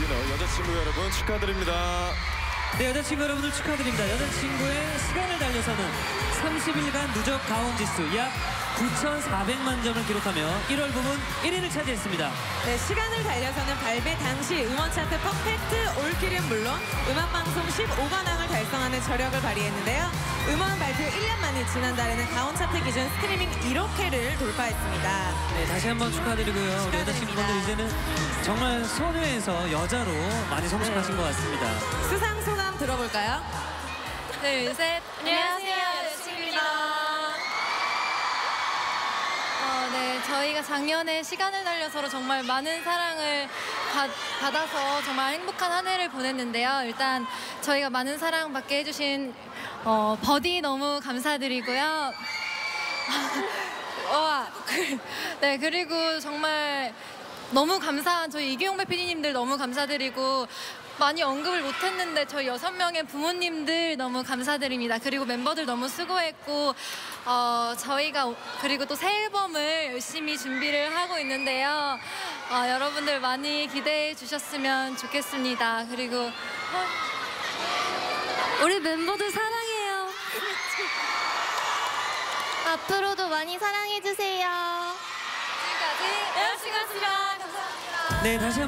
위너 여자친구 여러분 축하드립니다. 네, 여자친구 여러분들 축하드립니다. 여자친구의 시간을 달려서는 30일간 누적 가온 지수 약 9,400만 점을 기록하며 1월 부문 1위를 차지했습니다. 네, 시간을 달려서는 발매 당시 음원 차트 퍼펙트 올킬은 물론 음악방송 15관왕을 달성하는 저력을 발휘했는데요. 음원 발표 1년 만인 지난달에는 가온 차트 기준 스트리밍 1억회를 돌파했습니다. 네, 다시 한번 축하드리고요. 우리. 여자친구분들 이제는 정말 소녀에서 여자로 많이 성숙하신 것 같습니다. 수상 소감 들어볼까요? 둘, 셋. 안녕하세요, 저희가 작년에 시간을 달려서로 정말 많은 사랑을 받, 받아서 정말 행복한 한 해를 보냈는데요. 일단 저희가 많은 사랑 받게 해주신 어, 버디 너무 감사드리고요. 와, 그, 네, 그리고 정말 너무 감사한 저희 이규용 PD님들 너무 감사드리고 많이 언급을 못했는데 저희 여섯 명의 부모님들 너무 감사드립니다. 그리고 멤버들 너무 수고했고 어, 저희가 오- 그리고 또 새 앨범을 열심히 준비를 하고 있는데요. 어, 여러분들 많이 기대해 주셨으면 좋겠습니다. 그리고 어, 우리 멤버들 사랑해요. 앞으로도 많이 사랑해 주세요. 네다 시.